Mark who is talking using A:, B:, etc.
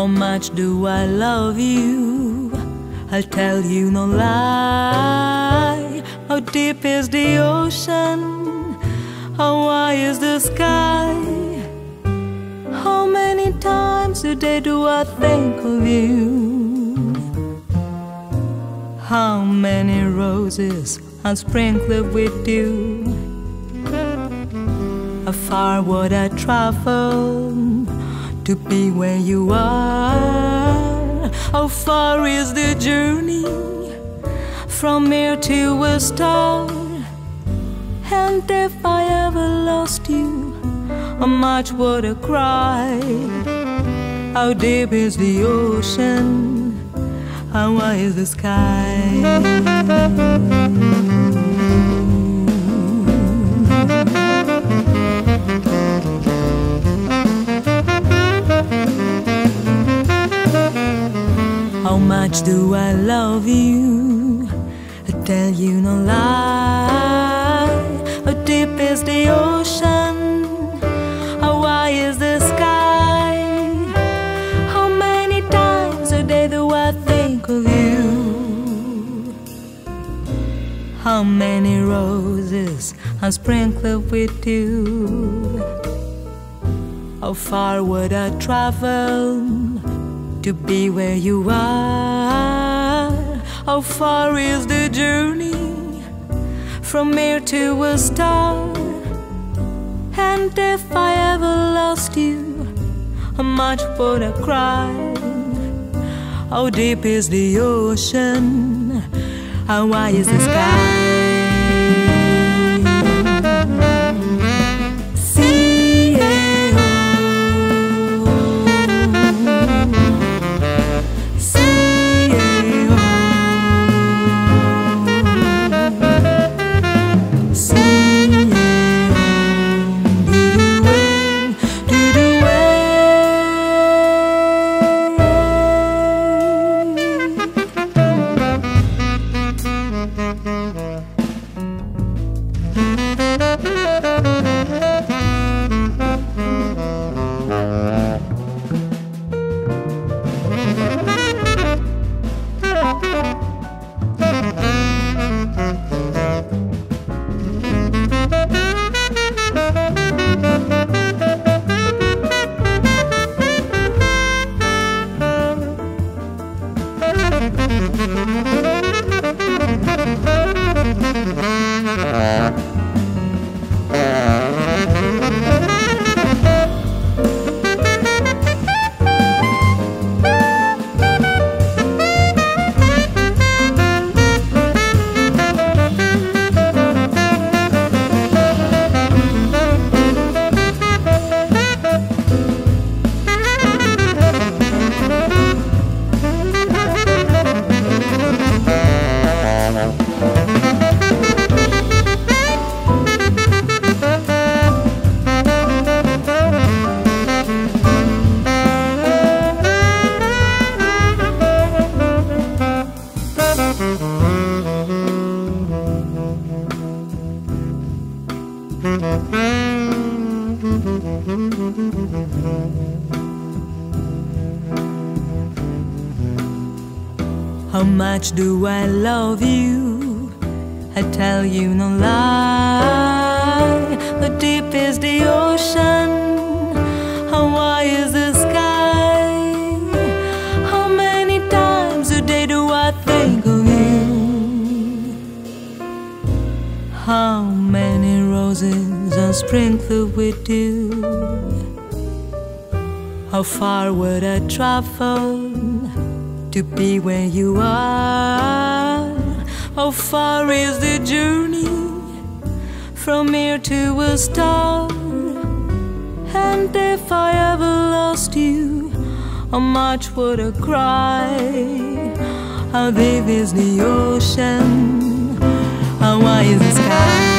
A: How much do I love you? I'll tell you no lie. How deep is the ocean? How wide is the sky? How many times a day do I think of you? How many roses I sprinkled with dew? How far would I travel to be where you are? How far is the journey from here to a star? And if I ever lost you, how much would I cry? How deep is the ocean? How wide is the sky? Much do I love you? I tell you no lie. How deep is the ocean? How wide is the sky? How many times a day do I think of you? How many roses I sprinkle with you? How far would I travel to be where you are? How far is the journey from here to a star? And if I ever lost you, how much would I cry? How deep is the ocean? How wide is the sky? Uh... How much do I love you? I tell you no lie. How deep is the ocean? Roses are sprinkled with dew? How far would I travel to be where you are? How far is the journey from here to a star? And if I ever lost you, how much would I cry? How deep is the ocean? How wide is the sky?